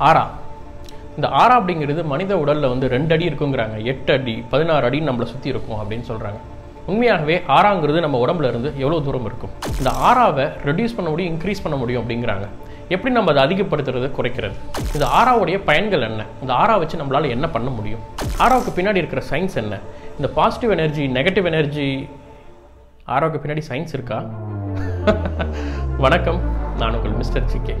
ஆறா. இந்த ஆறா அப்படிங்கிறது மனித உடலில் வந்து ரெண்டு அடி இருக்குங்கிறாங்க. எட்டு அடி பதினாறு அடி நம்மளை சுற்றி இருக்கும் அப்படின்னு சொல்கிறாங்க உண்மையாகவே ஆறாங்கிறது நம்ம உடம்புல இருந்து எவ்வளோ தூரம் இருக்கும்? இந்த ஆறாவை ரெடியூஸ் பண்ண முடியும் இன்க்ரீஸ் பண்ண முடியும் அப்படிங்கிறாங்க. எப்படி நம்ம அதை அதிகப்படுத்துறது குறைக்கிறது? இந்த ஆறாவுடைய பயன்கள் என்ன? இந்த ஆறா வச்சு நம்மளால் என்ன பண்ண முடியும்? ஆறாவுக்கு பின்னாடி இருக்கிற சயின்ஸ் என்ன? இந்த பாசிட்டிவ் எனர்ஜி நெகட்டிவ் எனர்ஜி ஆறாவுக்கு பின்னாடி சயின்ஸ் இருக்கா? வணக்கம். நான் உங்கள் மிஸ்டர் சிக்கே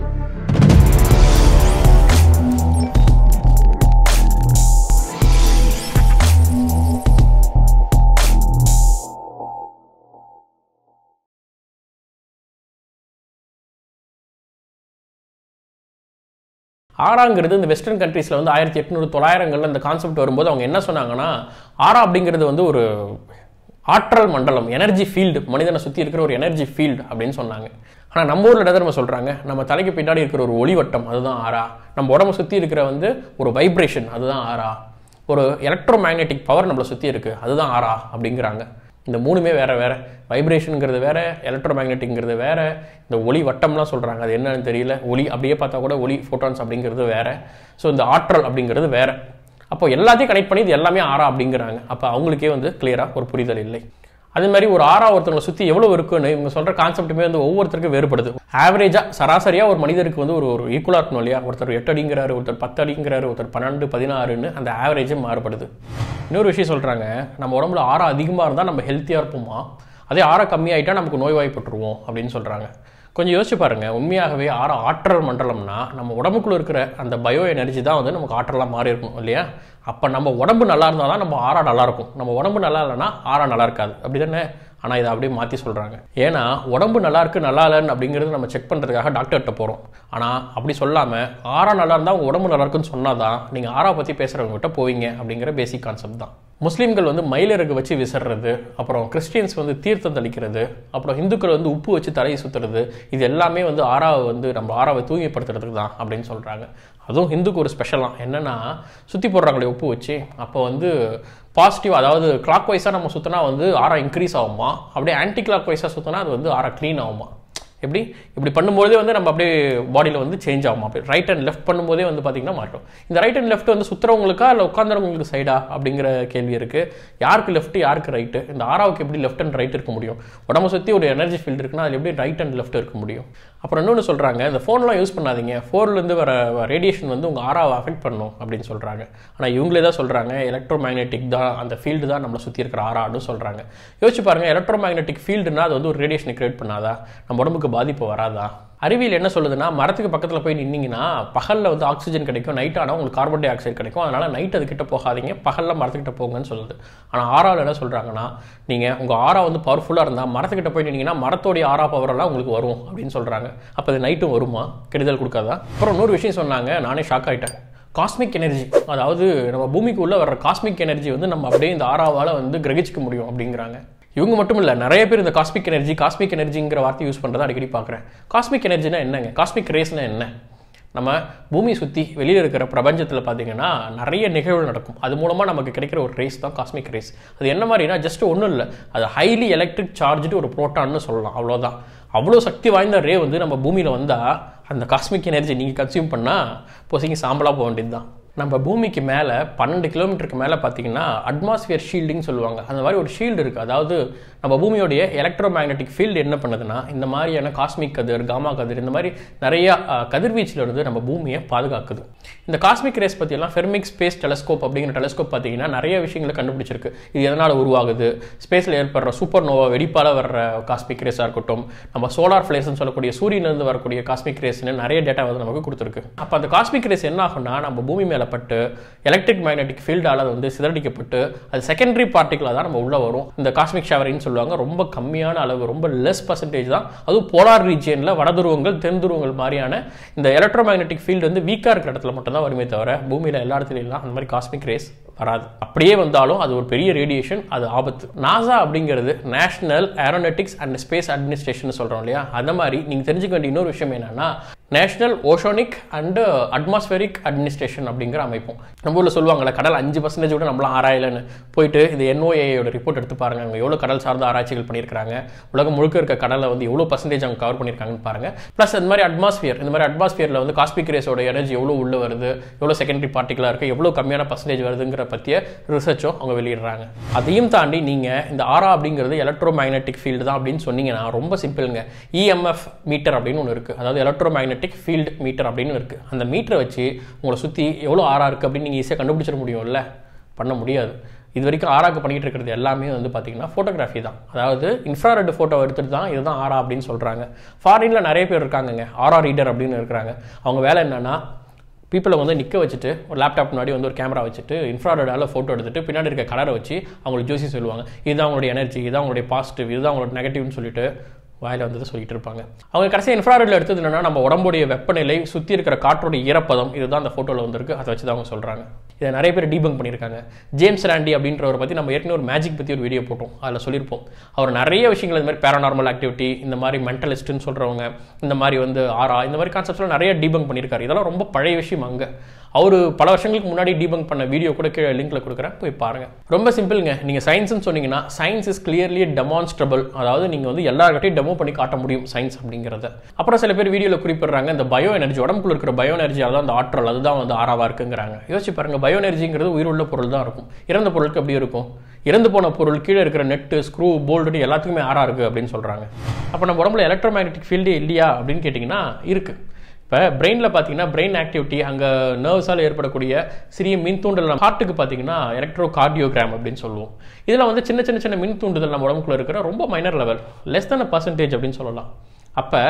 ஆறாங்கிறது இந்த வெஸ்டர்ன் கண்ட்ரீஸில் வந்து ஆயிரத்தி எட்நூறு தொள்ளாயிரங்களில் இந்த கான்செப்ட் வரும்போது அவங்க என்ன சொன்னாங்கன்னா ஆறா அப்படிங்கிறது வந்து ஒரு ஆற்றல் மண்டலம் எனர்ஜி ஃபீல்டு மனிதனை சுற்றி இருக்கிற ஒரு எனர்ஜி ஃபீல்டு அப்படின்னு சொன்னாங்க. ஆனால் நம்ம ஊரில் என்ன சொல்கிறாங்க நம்ம தலைக்கு பின்னாடி இருக்கிற ஒரு ஒளிவட்டம் அதுதான் ஆறா. நம்ம உடம்பை சுற்றி இருக்கிற வந்து ஒரு வைப்ரேஷன் அதுதான் ஆறா. ஒரு எலக்ட்ரோ மேக்னெட்டிக் பவர் நம்மளை சுற்றி இருக்குது அதுதான் ஆறா அப்படிங்கிறாங்க. இந்த மூணுமே வேறு வேறு. வைப்ரேஷனுங்கிறது வேறு எலக்ட்ரோ மேக்னெட்டிக்ங்கிறது வேறு. இந்த ஒளி வட்டம்லாம் சொல்கிறாங்க அது என்னன்னு தெரியல. ஒளி அப்படியே பார்த்தா கூட ஒளி ஃபோட்டான்ஸ் அப்படிங்கிறது வேறு. ஸோ இந்த ஆற்றல் அப்படிங்கிறது வேறு. அப்போ எல்லாத்தையும் கனெக்ட் பண்ணி இது எல்லாமே ஆறா அப்படிங்கிறாங்க. அப்போ அவங்களுக்கே வந்து கிளியராக ஒரு புரிதல் இல்லை. அதே மாதிரி ஒரு ஆறா ஒருத்தவங்களை சுற்றி எவ்வளோ இருக்குன்னு இவங்க சொல்கிற கான்செப்ட்டுமே வந்து ஒவ்வொருத்தருக்கும் வேறுபடுது. ஆவரேஜாக சராசரியாக ஒரு மனிதருக்கு வந்து ஒரு ஒரு ஈக்குவலாக இருக்கணும் இல்லையா? ஒருத்தர் எட்டு அடிங்கிறாரு ஒருத்தர் பத்து அடிங்கிறாரு ஒருத்தர் பன்னெண்டு பதினாறுன்னு அந்த ஆவரேஜும் மாறுபடுது. இன்னொரு விஷயம் சொல்கிறாங்க நம்ம உடம்புல ஆறா அதிகமாக இருந்தால் நம்ம ஹெல்த்தியாக இருப்போமா? அதே ஆறா கம்மியாயிட்டா நமக்கு நோய்வாய்ப்பட்டுருவோம் அப்படின்னு சொல்கிறாங்க கொஞ்சம் யோசிச்சு பாருங்கள் உண்மையாகவே ஆற ஆற்றல் மண்டலம்னா நம்ம உடம்புக்குள்ள இருக்கிற அந்த பயோ எனர்ஜி தான் வந்து நமக்கு ஆற்றலாக மாறி இருக்கும் இல்லையா? அப்போ நம்ம உடம்பு நல்லா இருந்தால் தான் நம்ம ஆறா நல்லா இருக்கும். நம்ம உடம்பு நல்லா இல்லைன்னா ஆறா நல்லா இருக்காது. அப்படி தானே? ஆனால் இதை அப்படியே மாற்றி சொல்கிறாங்க ஏன்னா உடம்பு நல்லா இருக்கு நல்லா இல்லைன்னு அப்படிங்கிறது நம்ம செக் பண்ணுறதுக்காக டாக்டர்கிட்ட போகிறோம் ஆனால் அப்படி சொல்லாமல் ஆறா நல்லா இருந்தால் உங்கள் உடம்பு நல்லா இருக்குன்னு சொன்னால் தான் நீங்கள் ஆறா பற்றி பேசுகிறவங்ககிட்ட போவீங்க அப்படிங்கிற பேசிக் கான்செப்ட் தான். முஸ்லீம்கள் வந்து மயிலிறகு வச்சு விசறது அப்புறம் கிறிஸ்டியன்ஸ் வந்து தீர்த்தம் தளிக்கிறது அப்புறம் இந்துக்கள் வந்து உப்பு வச்சு தலையை சுற்றுறது இது எல்லாமே வந்து ஆறாவை வந்து நம்ம ஆறாவை தூய்மைப்படுத்துறதுக்கு தான் அப்படின்னு சொல்கிறாங்க அதுவும் ஹிந்துக்கு ஒரு ஸ்பெஷலாக என்னென்னா சுற்றி போடுறாங்களே உப்பு வச்சு அப்போ வந்து பாசிட்டிவ் அதாவது கிளாக் வைஸாக நம்ம சுற்றினா வந்து ஆறா இன்க்ரீஸ் ஆகுமா? அப்படியே ஆன்டி கிளாக் வைஸாக சுற்றினா அது வந்து ஆறா க்ளீன் ஆகுமா? எப்படி? இப்படி பண்ணும்போதே வந்து நம்ம அப்படியே பாடியில் வந்து சேஞ்ச் ஆகும்? அப்படி ரைட் அண்ட் லெஃப்ட் பண்ணும்போதே வந்து பார்த்திங்கன்னா மாட்டோம் இந்த ரைட் அண்ட் லெஃப்ட் வந்து சுற்றுறவங்களுக்கா இல்லை உட்காந்துறவங்களுக்கு சைடா அப்படிங்கிற கேள்வி இருக்குது யாருக்கு லெஃப்ட் யாருக்கு ரைட்டு இந்த ஆறாவுக்கு எப்படி லெஃப்ட் அண்ட் ரைட் இருக்க முடியும்? உடம்பு சுற்றி ஒரு எனர்ஜி ஃபீல்டு இருக்குன்னா அதில் எப்படி ரைட் அண்ட் லெஃப்ட் இருக்க முடியும்? அப்புறம் இன்னொன்று சொல்கிறாங்க இந்த ஃபோன்லாம் யூஸ் பண்ணாதீங்க. ஃபோன்லேருந்து வர ரேடியேஷன் வந்து உங்கள் ஆறாவை அஃபெக்ட் பண்ணும் அப்படின்னு சொல்கிறாங்க ஆனால் இவங்களே தான் சொல்கிறாங்க எலக்ட்ரோ மேக்னெட்டிக் தான் அந்த ஃபீல்டு தான் நம்மளை சுற்றி இருக்கிற ஆறான்னு சொல்கிறாங்க யோசிச்சு பாருங்கள் எலக்ட்ரோ மேக்னெட்டிக் ஃபீல்டுனா அது வந்து ஒரு ரேடியேஷனை க்ரியேட் பண்ணாதா? நம்ம உடம்புக்கு பாதிப்பு வராதா? அறிவியல் என்ன சொல்லுதுன்னா மரத்துக்கு பக்கத்தில் போய் நின்னீங்கன்னா பகலில் வந்து ஆக்சிஜன் கிடைக்கும் நைட் ஆனால் உங்களுக்கு கார்பன் டை ஆக்சைடு கிடைக்கும். அதனால் நைட் அதுக்கிட்ட போகாதீங்க பகலில் மரத்துக்கிட்ட போங்கன்னு சொல்லுது. ஆனால் ஆறாவில் என்ன சொல்கிறாங்கன்னா நீங்கள் உங்கள் ஆறா வந்து பவர்ஃபுல்லாக இருந்தால் மரத்துக்கிட்ட போய் நின்னீங்கன்னா மரத்தோடைய ஆறா பவரெல்லாம் உங்களுக்கு வரும் அப்படின்னு சொல்கிறாங்க அப்போ அது நைட்டும் வருமா? கெடுதல் கொடுக்காதா? அப்புறம் இன்னொரு விஷயம் சொன்னாங்க நானே ஷாக் ஆகிட்டேன் காஸ்மிக் எனர்ஜி அதாவது நம்ம பூமிக்கு உள்ளே வர்ற காஸ்மிக் எனர்ஜி வந்து நம்ம அப்படியே இந்த ஆறாவால் வந்து கிரகிச்சிக்க முடியும் அப்படிங்கிறாங்க. இவங்க மட்டும் இல்லை நிறைய பேர் இந்த காஸ்மிக் எனர்ஜி காஸ்மிக் எனர்ஜிங்கிற வார்த்தை யூஸ் பண்ணுறதை அடிக்கடி பார்க்குறேன். காஸ்மிக் எனர்ஜினா என்னங்க? காஸ்மிக் ரேஸ்னா என்ன? நம்ம பூமி சுற்றி வெளியில் இருக்கிற பிரபஞ்சத்தில் பார்த்தீங்கன்னா நிறைய நிகழ்வு நடக்கும். அது மூலமாக நமக்கு கிடைக்கிற ஒரு ரேஸ் தான் காஸ்மிக் ரேஸ் அது என்ன மாதிரினா ஜஸ்ட் ஒன்றும் இல்லை. அது ஹைலி எலக்ட்ரிக் சார்ஜ்டு ஒரு ப்ரோட்டான்னு சொல்லலாம். அவ்வளோதான் அவ்வளோ சக்தி வாய்ந்த ரே வந்து நம்ம பூமியில் வந்தால் அந்த காஸ்மிக் எனர்ஜி நீங்கள் கன்சியூம் பண்ணால் பொசிங்க சாம்பலாக போக வேண்டியது தான் நம்ம பூமிக்கு மேலே பன்னெண்டு கிலோமீட்டருக்கு மேலே பார்த்தீங்கன்னா அட்மாஸ்பியர் ஷீல்டுன்னு சொல்லுவாங்க. அந்த மாதிரி ஒரு ஷீல்டு இருக்குது அதாவது நம்ம பூமியோடைய எலக்ட்ரோ மேக்னெட்டிக் ஃபீல்டு என்ன பண்ணுதுன்னா இந்த மாதிரியான காஸ்மிக் கதிர் காமா கதிர் இந்த மாதிரி நிறையா கதிர்வீச்சில் இருந்து நம்ம பூமியை பாதுகாக்குது. இந்த காஸ்மிக் ரேஸ் பற்றியெல்லாம் ஃபெர்மிக் ஸ்பேஸ் டெலஸ்கோப் அப்படிங்கிற டெலஸ்கோப் பார்த்தீங்கன்னா நிறைய விஷயங்களை கண்டுபிடிச்சிருக்கு. இது எதனால் உருவாகுது? ஸ்பேஸில் ஏற்படுற சூப்பர் நோவா வெடிப்பால் வர்ற காஸ்மிக் ரேஸாக இருக்கட்டும் நம்ம சோலார் ஃப்ளேஸ்னு சொல்லக்கூடிய சூரியனிலிருந்து வரக்கூடிய காஸ்மிக் ரேஸ்னு நிறைய டேட்டா வந்து நமக்கு கொடுத்துருக்கு. அப்போ அந்த காஸ்மிக் ரேஸ் என்ன ஆகும்னா நம்ம பூமி மேலே பட்டு எலக்ட்ரிக் மேக்னெட்டிக் ஃபீல்டால் அது வந்து சிதறடிக்கப்பட்டு அது செகண்டரி பார்ட்டிகளாக தான் நம்ம உள்ளே வரும். இந்த காஸ்மிக் ஷவரின்னு சொல்லுவாங்க ரொம்ப கம்மியான அளவு ரொம்ப லெஸ் பர்சன்டேஜ் தான். அதுவும் போலார் ரீஜியனில் வடதுருவங்கள் தென் துருவங்கள் மாதிரியான இந்த எலக்ட்ரோ மேக்னெட்டிக் ஃபீல்டு வந்து வீக்காக இருக்கிற இடத்துல மட்டும் தான் வருமே தவிர பூமியில் எல்லா இடத்துலையும் அந்த மாதிரி காஸ்மிக் ரேஸ் வராது. அப்படியே வந்தாலும் அது ஒரு பெரிய ரேடியேஷன் அது ஆபத்து. நாசா அப்படிங்கிறது national aeronautics and space administration சொல்கிறோம் இல்லையா? அந்த மாதிரி நீங்கள் தெரிஞ்சுக்க வேண்டிய இன்னொரு விஷயம் என்னன்னா national oceanic and atmospheric administration அப்படிங்கிற அமைப்பும். நம்ம ஊரில் சொல்லுவாங்கள கடல் அஞ்சு பர்சன்டேஜ் கூட நம்மளாம் ஆராயலன்னு போயிட்டு இந்த என்ஓஏயோட ரிப்போர்ட் எடுத்து பாருங்க. அவங்க எவ்வளோ கடல் சார்ந்த ஆராய்ச்சிகள் பண்ணியிருக்காங்க உலகம் முழுக்க இருக்க கடலை வந்து எவ்வளோ பர்சன்டேஜ் அவங்க கவர் பண்ணியிருக்காங்கன்னு பாருங்க. ப்ளஸ் இந்த மாதிரி அட்மாஸ்பியர் இந்த மாதிரி அட்மாஸ்பியரில் வந்து காஸ்பிக் ரேஸோட எனர்ஜி எவ்வளோ உள்ள வருது எவ்வளோ செகண்டரி பார்ட்டிகளாக இருக்குது எவ்வளோ கம்மியான பர்சன்டேஜ் வருதுங்கிற பற்றிய ரிசர்ச்சும் அவங்க வெளியிடுறாங்க. அதையும் தாண்டி நீங்கள் இந்த ஆரா அப்படிங்கிறது எலக்ட்ரோ மேக்னெட்டிக் ஃபீல்டு தான் அப்படின்னு சொன்னீங்கன்னா ரொம்ப சிம்பிளுங்க இஎம்எஃப் மீட்டர் அப்படின்னு ஒன்று இருக்குது அதாவது எலக்ட்ரோ மேக்னெட்டிக் ஃபீல்டு மீட்டர் அப்படின்னு இருக்குது அந்த மீட்டரை வச்சு உங்களை சுற்றி எவ்வளோ ஆரா இருக்குது அப்படின்னு நீங்கள் ஈஸியாக கண்டுபிடிச்சிட முடியும்ல? பண்ண முடியாது. இது வரைக்கும் ஆராக்கு பண்ணிகிட்டு இருக்கிறது எல்லாமே வந்து பார்த்தீங்கன்னா ஃபோட்டோகிராஃபி தான். அதாவது இன்ஃப்ராரெட் ஃபோட்டோ எடுத்துட்டு தான் இதுதான் ஆரா அப்படின்னு சொல்கிறாங்க ஃபாரினில் நிறைய பேர் இருக்காங்கங்க. ஆரா ரீடர் அப்படின்னு இருக்கிறாங்க. அவங்க வேலை என்னென்னா பீப்பிளை வந்து நிற்க வச்சுட்டு ஒரு லேப்டாப் முன்னாடி வந்து ஒரு கேமரா வச்சுட்டு இன்ஃப்ராரெடால் ஃபோட்டோ எடுத்துட்டு பின்னாடி இருக்க கலரை வச்சு அவங்களுக்கு ஜோசி சொல்லுவாங்க. இதுதான் அவங்களுடைய எனர்ஜி இதுதான் அவங்களுடைய பாசிட்டிவ் இதுதான் அவங்களோட நெகட்டிவ்னு சொல்லிட்டு வாயில் வந்ததை சொல்லிட்டு இருப்பாங்க. அவங்க கடைசி இன்ஃப்ராரெட்ல எடுத்தது என்னன்னா நம்ம உடம்புடைய வெப்பநிலை சுற்றி இருக்கிற காற்றோட ஈரப்பதம் இதுதான் அந்த ஃபோட்டோவில் வந்திருக்கு. அதை வச்சு தான் அவங்க சொல்கிறாங்க இதை நிறைய பேர் டீபங் பண்ணியிருக்காங்க. ஜேம்ஸ் ராண்டி அப்படின்றவரை பற்றி நம்ம ஏற்கனவே ஒரு மேஜிக் பற்றி ஒரு வீடியோ போட்டோம். அதில் சொல்லியிருப்போம். அவர் நிறைய விஷயங்கள் இந்த மாதிரி பேரானார்மல் ஆக்டிவிட்டி இந்த மாதிரி மென்டலிஸ்ட்டுன்னு சொல்கிறவங்க இந்த மாதிரி வந்து ஆரா இந்த மாதிரி கான்செப்ட்ஸ்லாம் நிறைய டீபங் பண்ணியிருக்காரு. இதெல்லாம் ரொம்ப பழைய விஷயம் அங்கே. அவர் பல வருஷங்களுக்கு முன்னாடி டீபங்க் பண்ண வீடியோ கூட கீழே லிங்க்ல கொடுக்குறேன். போய் பாருங்க. ரொம்ப சிம்பிள்ங்க நீங்கள் சயின்ஸ்னு சொன்னீங்கன்னா சயின்ஸ் இஸ் கிளியர்லி டெமான்ஸ்ட்ரபிள் அதாவது நீங்கள் வந்து எல்லார்கிட்டையும் டெமோ பண்ணி காட்ட முடியும் சயின்ஸ் அப்படிங்கிறத. அப்புறம் சில பேர் வீடியோவில் குறிப்பிடுறாங்க இந்த பயோ எனர்ஜி உடம்புக்குள்ள இருக்கிற பயோ எனர்ஜி அதான் அந்த ஆற்றல் அதுதான் வந்து ஆறாவா இருக்குங்கிறாங்க. யோசிச்சு பாருங்க பயோனர்ஜிங்கிறது உயிர் உள்ள பொருள் தான் இருக்கும். இறந்த பொருளுக்கு எப்படி இருக்கும்? இறந்து போன பொருள் கீழே இருக்கிற நெட்டு ஸ்க்ரூ போல்டு எல்லாத்துக்குமே ஆறா இருக்கு அப்படின்னு சொல்றாங்க. அப்போ நம்ம உடம்புல எலக்ட்ரோ மேக்னெட்டிக் ஃபீல்டே இல்லையா அப்படின்னு கேட்டிங்கன்னா இருக்கு. இப்போ பிரெயினில் பார்த்தீங்கன்னா பிரெயின் ஆக்டிவிட்டி அங்கே நர்வ்ஸால் ஏற்படக்கூடிய சிறிய மின் தூண்டல் ஹார்ட்டுக்கு பார்த்தீங்கன்னா எலக்ட்ரோ கார்டியோகிராம் அப்படின்னு சொல்லுவோம். இதில் வந்து சின்ன சின்ன சின்ன மின் தூண்டுதல் நம்ம உடம்புக்குள்ள இருக்கிற ரொம்ப minor level less than percentage அப்படின்னு சொல்லலாம். அப்போ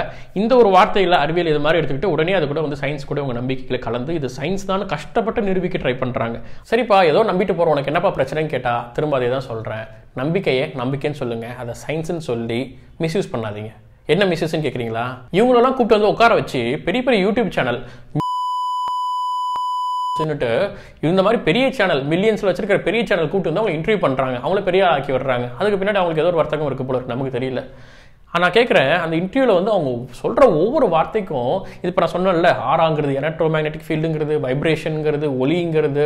இந்த ஒரு வார்த்தையில் அறிவியல் இது மாதிரி எடுத்துக்கிட்டு உடனே அது கூட வந்து சயின்ஸ் கூட உங்கள் நம்பிக்கையில் கலந்து இது சயின்ஸ் தான் கஷ்டப்பட்டு நிரூபிக்க ட்ரை பண்ணுறாங்க சரிப்பா ஏதோ நம்பிட்டு போகிற உனக்கு என்னப்பா பிரச்சனைன்னு கேட்டால் திரும்ப அதே தான் சொல்கிறேன் நம்பிக்கையை நம்பிக்கைன்னு சொல்லுங்கள் அதை சயின்ஸ்னு சொல்லி மிஸ்யூஸ் பண்ணாதீங்க. என்ன மிஸ்யூஸ்ன்னு கேட்குறீங்களா இவங்களெல்லாம் கூப்பிட்டு வந்து உட்கார வச்சு பெரிய பெரிய யூடியூப் சேனல் சொல்லிட்டு இந்த மாதிரி பெரிய சேனல் மில்லியன்ஸில் வச்சிருக்கிற பெரிய சேனல் கூப்பிட்டு வந்து அவங்க இன்டர்வியூ பண்ணுறாங்க அவங்கள பெரிய ஆக்கி விடுறாங்க. அதுக்கு பின்னாடி அவங்களுக்கு ஏதோ ஒரு வர்த்தகம் இருக்குது போல நமக்கு தெரியல. நான் கேட்குறேன் அந்த இன்டர்வியூவில் வந்து அவங்க சொல்கிற ஒவ்வொரு வார்த்தைக்கும் இது இப்போ நான் சொன்னேன்ல ஆறாங்கிறது எலக்ட்ரோ மேக்னெட்டிக் ஃபீல்டுங்கிறது வைப்ரேஷனுங்கிறது ஒலிங்கிறது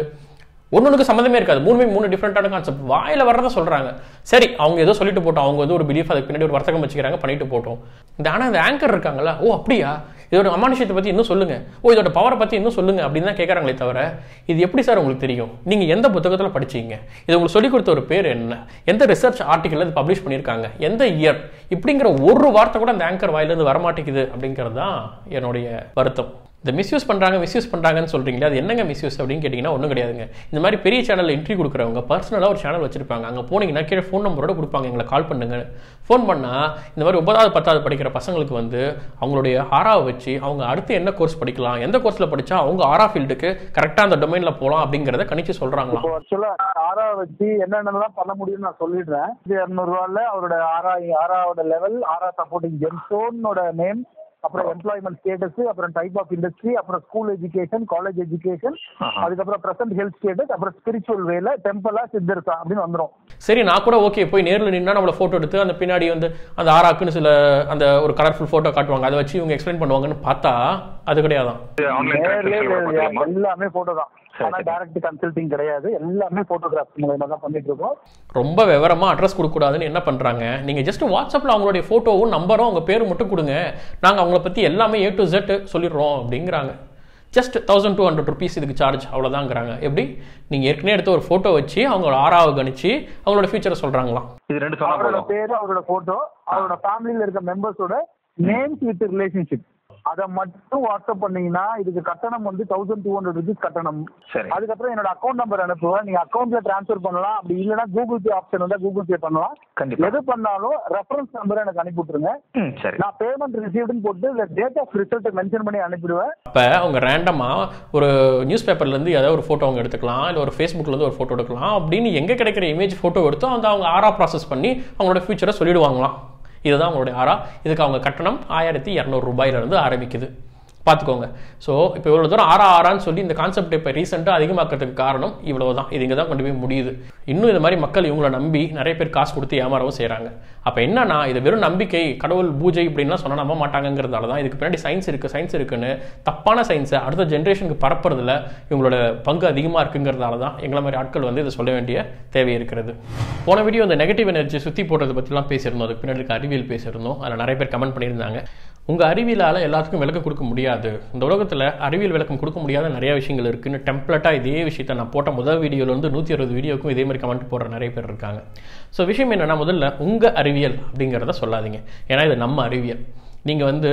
ஒன்று சம்மந்தமே இருக்காது. மூணுமே மூணு டிஃப்ரெண்ட்டான கான்செப்ட் வாயில் வரத சொல்கிறாங்க சரி அவங்க ஏதோ சொல்லிட்டு போட்டோம் அவங்க வந்து ஒரு பிலீஃப் அதுக்கு பின்னாடி ஒரு வர்த்தகம் வச்சுக்கிறாங்க பண்ணிட்டு போட்டோம். இந்த ஆனால் இந்த ஆங்கர் இருக்காங்களா ஓ அப்படியா? இதோட அமானுஷத்தை பற்றி இன்னும் சொல்லுங்க. ஓ இதோட பவரை பற்றி இன்னும் சொல்லுங்க அப்படின்னு தான் கேட்குறாங்களே தவிர இது எப்படி சார் உங்களுக்கு தெரியும்? நீங்கள் எந்த புத்தகத்தில் படிச்சீங்க? இது உங்களுக்கு சொல்லிக் கொடுத்த ஒரு பேர் என்ன? எந்த ரிசர்ச் ஆர்டிக்கல் இது பப்ளிஷ் பண்ணியிருக்காங்க? எந்த இயர் இப்படிங்கிற ஒரு வார்த்தை கூட அந்த ஆங்கர் வாயிலேருந்து வரமாட்டேங்குது அப்படிங்கிறது தான் என்னுடைய வருத்தம். இந்த மிஸ்யூஸ் பண்ணுறாங்க மிஸ்யூஸ் பண்ணுறாங்கன்னு சொல்கிறீங்களா அது என்னங்க மிஸ்யூஸ் அப்படின்னு கேட்டிங்கன்னா ஒன்றும் கிடையாதுங்க. இந்த மாதிரி பெரிய சேனலில் இன்ட்ரி கொடுக்குறவங்க பர்சனலாக ஒரு சேனல் வச்சிருப்பாங்க. அங்கே போனீங்கன்னா கீழே ஃபோன் நம்பரோட கொடுப்பாங்க எங்களை கால் பண்ணுங்க. ஃபோன் பண்ணால் இந்த மாதிரி ஒன்பதாவது பத்தாவது படிக்கிற பசங்களுக்கு வந்து அவங்களுடைய ஆறாவை வச்சு அவங்க அடுத்து என்ன கோர்ஸ் படிக்கலாம் எந்த கோர்ஸில் படித்தா அவங்க ஆரா ஃபீல்டுக்கு கரெக்டாக அந்த டொமைனில் போகலாம் அப்படிங்கிறத கணிச்சு சொல்கிறாங்களா இப்போ ஆக்சுவலா ஆரா வச்சு என்னென்னலாம் பண்ண முடியும்னு நான் சொல்லிடுறேன். இரநூறுவாவில் இரநூறுவால அவரோட ஆரா ஆராவோட லெவல் ஆரா சப்போர்ட்டிங் ஜென்சோனோட நேம் அப்புறம் எம்ப்ளாய்மெண்ட் ஸ்டேட்டஸ் அப்புறம் டைப் ஆஃப் இண்டஸ்ட்ரி அப்புறம் ஸ்கூல் எஜுகேஷன் காலேஜ் எஜுகேஷன் அதுக்கப்புறம் பிரசன்ட் ஹெல்த் ஸ்டேட்டஸ் அப்புறம் ஸ்பிரிச்சுவல் வேல டெம்பிளா சித்தர்சா அப்படின்னு வந்துரும். சரி நான் கூட ஓகே போய் நேரில் நின்னா நம்மள ஃபோட்டோ எடுத்து அந்த பின்னாடி வந்து அந்த ஆராக்குன்னு சில அந்த ஒரு கலர்ஃபுல் ஃபோட்டோ காட்டுவாங்க. அதை வச்சு இவங்க எக்ஸ்பிளைன் பண்ணுவாங்கன்னு பார்த்தா அது கிடையாதான்? எல்லாமே போட்டோ தான். ஆனா டைரக்ட் கன்சல்டிங் கிடையாது. எல்லாமே போட்டோகிராஃப் மூலமா தான் பண்ணிட்டு இருக்கோம் ரொம்ப விவரமா அட்ரஸ் கொடுக்கக்கூடாதுன்னு என்ன பண்றாங்க? நீங்க ஜஸ்ட் வாட்ஸ்அப்ல அவங்களுடைய போட்டோவும் நம்பரும் அவங்க பேரும் மட்டும் கொடுங்க. நாங்க அவங்கள பத்தி எல்லாமே ஏ டு Z சொல்லிடுறோம் அப்படிங்கிறாங்க. Just thousand two hundred rupees இதுக்கு சார்ஜ் அவ்வளோதாங்கிறாங்க எப்படி? நீங்கள் ஏற்கனவே எடுத்த ஒரு ஃபோட்டோ வச்சு அவங்க ஆறாவை கணிச்சு அவங்களோட ஃபியூச்சரை சொல்கிறாங்களாம் இது ரெண்டு அவரோட பேரு அவரோட போட்டோ அவரோட ஃபேமிலியில இருக்க மெம்பர்ஸோட நேம்ஸ் வித் ரிலேஷன்ஷிப் அதை மட்டும் வாட்ஸ்அப் பண்ணீங்கன்னா இதுக்கு கட்டணம் வந்து தௌசண்ட் டூ ஹண்ட்ரட் ருபீஸ் கட்டணம். சரி. அதுக்கப்புறம் என்னோட அக்கௌண்ட் நம்பர் அனுப்புவேன் நீங்க அக்கௌண்ட்ல டிரான்ஸ்ஃபர் பண்ணலாம். அப்படி இல்லைன்னா கூகுள் பே ஆப்ஷன் வந்தா கூகுள் பே பண்ணலாம். கண்டிப்பா. எது பண்ணாலும் ரெஃபரன்ஸ் நம்பர் எனக்கு அனுப்பி விட்டுருங்க. நான் பேமெண்ட் ரிசீவ்டுன்னு போட்டு டேட் ஆஃப் ரிசல்ட் மென்ஷன் பண்ணி அனுப்பிடுவேன். அப்போ அவங்க ரேண்டமாக ஒரு நியூஸ் பேப்பர்லேருந்து ஏதாவது ஒரு ஃபோட்டோ அவங்க எடுத்துக்கலாம் இல்லை ஒரு ஃபேஸ்புக்லேருந்து ஒரு ஃபோட்டோ எடுக்கலாம் அப்படின்னு எங்கே கிடைக்கிற இமேஜ் ஃபோட்டோ எடுத்தோ அந்த அவங்க ஆரா ப்ராசஸ் பண்ணி அவங்களோட ஃபியூச்சரை சொல்லிடுவாங்களாம். இதுதான் அவங்களுடைய ஆரா இதுக்கு அவங்க கட்டணம் ஆயிரத்தி இரநூறு ரூபாயிலிருந்து ஆரம்பிக்குது. பார்த்துக்கோங்க. ஸோ இப்போ இவ்வளோ தூரம் ஆறா ஆறான்னு சொல்லி இந்த கான்செப்ட் இப்போ ரீசெண்டாக அதிகமாக்கிறதுக்கு காரணம் இவ்வளோ தான் இது இங்கே தான் கொண்டு போய் முடியுது. இன்னும் இந்த மாதிரி மக்கள் இவங்கள நம்பி நிறைய பேர் காசு கொடுத்து ஏமாறவும் செய்கிறாங்க அப்போ என்னன்னா இது வெறும் நம்பிக்கை கடவுள் பூஜை இப்படின்லாம் சொன்னால் நம்ப மாட்டாங்கங்கிறதால தான் இதுக்கு பின்னாடி சயின்ஸ் இருக்குது சயின்ஸ் இருக்குன்னு தப்பான சயின்ஸை அடுத்த ஜென்ரேஷனுக்கு பரப்புறதுல இவங்களோட பங்கு அதிகமாக இருக்குங்கிறதால தான் எங்களை மாதிரி ஆட்கள் வந்து இதை சொல்ல வேண்டிய தேவை இருக்கிறது. போன வீடியோ இந்த நெகட்டிவ் எனர்ஜி சுற்றி போடுறது பற்றிலாம் பேசியிருந்தோம். அதுக்கு பின்னாடி அறிவியல் பேசியிருந்தோம். அதில் நிறைய பேர் கமெண்ட் பண்ணியிருந்தாங்க. உங்கள் அறிவியலால் எல்லாத்துக்கும் விளக்கம் கொடுக்க முடியாது. இந்த உலகத்தில் அறிவியல் விளக்கம் கொடுக்க முடியாத நிறைய விஷயங்கள் இருக்குன்னு டெம்ப்ளட்டாக இதே விஷயத்தை நான் போட்ட முதல் வீடியோலேருந்து நூற்றி அறுபது வீடியோக்கும் இதே மாதிரி கமெண்ட் போடுற நிறைய பேர் இருக்காங்க. ஸோ விஷயம் என்னென்னா முதல்ல உங்கள் அறிவியல் அப்படிங்கிறத சொல்லாதீங்க. ஏன்னா இது நம்ம அறிவியல். நீங்கள் வந்து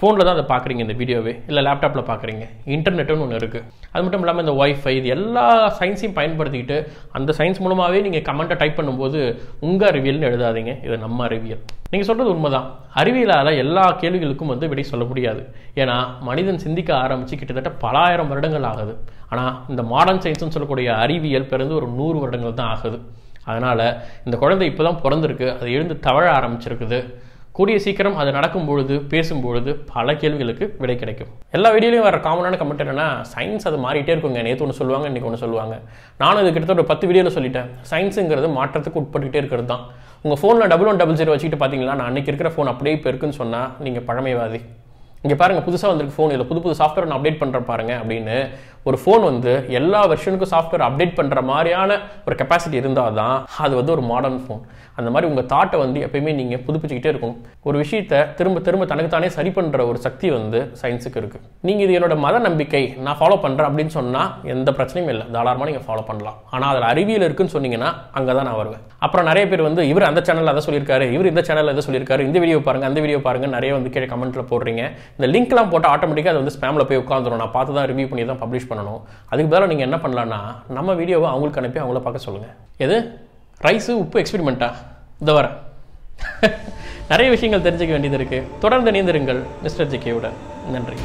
ஃபோனில் தான் அதை பார்க்குறீங்க இந்த வீடியோவே. இல்லை லேப்டாப்பில் பார்க்குறீங்க. இன்டர்நெட்டுன்னு ஒன்று இருக்குது அது மட்டும் இல்லாமல் இந்த ஒய்ஃபை இது எல்லா சயின்ஸையும் பயன்படுத்திக்கிட்டு அந்த சயின்ஸ் மூலமாகவே நீங்கள் கமெண்ட்டை டைப் பண்ணும்போது உங்கள் அறிவியல்னு எழுதாதீங்க. இது நம்ம அறிவியல். நீங்கள் சொல்கிறது உண்மைதான். அறிவியலால் எல்லா கேள்விகளுக்கும் வந்து விடை சொல்ல முடியாது. ஏன்னா மனிதன் சிந்திக்க ஆரம்பித்து கிட்டத்தட்ட பலாயிரம் வருடங்கள் ஆகுது. ஆனால் இந்த மாடர்ன் சயின்ஸ்னு சொல்லக்கூடிய அறிவியல் பிறந்து ஒரு நூறு வருடங்கள் தான் ஆகுது. அதனால் இந்த குழந்தை இப்போ தான் பிறந்திருக்கு. அது எழுந்து தவழ ஆரம்பிச்சிருக்குது. கூடிய சீக்கிரம் அது நடக்கும் பொழுது பேசும் பொழுது பல கேள்விகளுக்கு விடை கிடைக்கும். எல்லா வீடியோலையும் வர காமனான கமெண்ட் என்னன்னா சயின்ஸ் அது மாறிட்டே இருக்குங்க. நேற்று ஒன்று சொல்லுவாங்க இன்றைக்கி ஒன்று சொல்லுவாங்க. நானும் இது கிட்டத்தட்ட ஒரு பத்து வீடியோவில் சொல்லிட்டேன். சயின்ஸுங்கிறது மாற்றத்துக்கு உட்பட்டுகிட்டே இருக்கிறது தான் உங்கள் ஃபோனில் டபுள் ஒன் டபுள் ஜீரோ வச்சுக்கிட்டு பார்த்தீங்களா நான் அன்றைக்கி இருக்கிற ஃபோன் அப்படியே இப்போ இருக்குன்னு சொன்னால் நீங்கள் பழமைவாதி. இங்கே பாருங்கள் புதுசாக வந்திருக்கு ஃபோன் இதில் புது புது சாஃப்ட்வேர் நான் அப்டேட் பண்ணுறேன் பாருங்க அப்படின்னு ஒரு ஃபோன் வந்து எல்லா வெர்ஷனுக்கும் சாஃப்ட்வேர் அப்டேட் பண்ணுற மாதிரியான ஒரு கெப்பாசிட்டி இருந்தால் தான் அது வந்து ஒரு மாடர்ன் ஃபோன் அந்த மாதிரி உங்கள் தாட்டை வந்து எப்பயுமே நீங்கள் புதுப்பிச்சுக்கிட்டே இருக்கும் ஒரு விஷயத்தை திரும்ப திரும்ப தனக்குத்தானே சரி பண்ணுற ஒரு சக்தி வந்து சயின்ஸுக்கு இருக்குது நீங்கள் இது என்னோட மத நம்பிக்கை நான் ஃபாலோ பண்ணுறேன் அப்படின்னு சொன்னால் எந்த பிரச்சனையும் இல்லை. தாராளமாக நீங்கள் ஃபாலோ பண்ணலாம். ஆனால் அதில் அறிவியல் இருக்குன்னு சொன்னீங்கன்னா அங்கே தான் நான் வருவேன். அப்புறம் நிறைய பேர் வந்து இவர் அந்த சேனலில் அதை சொல்லியிருக்காரு இவர் இந்த சேனலில் எதை சொல்லியிருக்காரு இந்த வீடியோ பாருங்க அந்த வீடியோ பாருங்க நிறைய வந்து கீழே கமெண்ட்டில் போடுறீங்க. இந்த லிங்க்லாம் போட்டு ஆட்டோமேட்டிக்காக அது வந்து ஸ்பேமில் போய் உட்காந்துரும் நான் பார்த்து தான் ரிவ்யூ பண்ணி தான் பப்ளிஷ் பண்ணணும். அதுக்கு பதிலாக நீங்கள் என்ன பண்ணலான்னா நம்ம வீடியோவை அவங்களுக்கு அனுப்பி அவங்கள பார்க்க சொல்லுங்கள் எது? ரைஸு உப்பு எக்ஸ்பெரிமெண்ட்டா இந்த வர நிறைய விஷயங்கள் தெரிஞ்சுக்க வேண்டியது இருக்குது தொடர்ந்து இணைந்திருங்கள் மிஸ்டர் ஜிகேவுடன் நன்றி.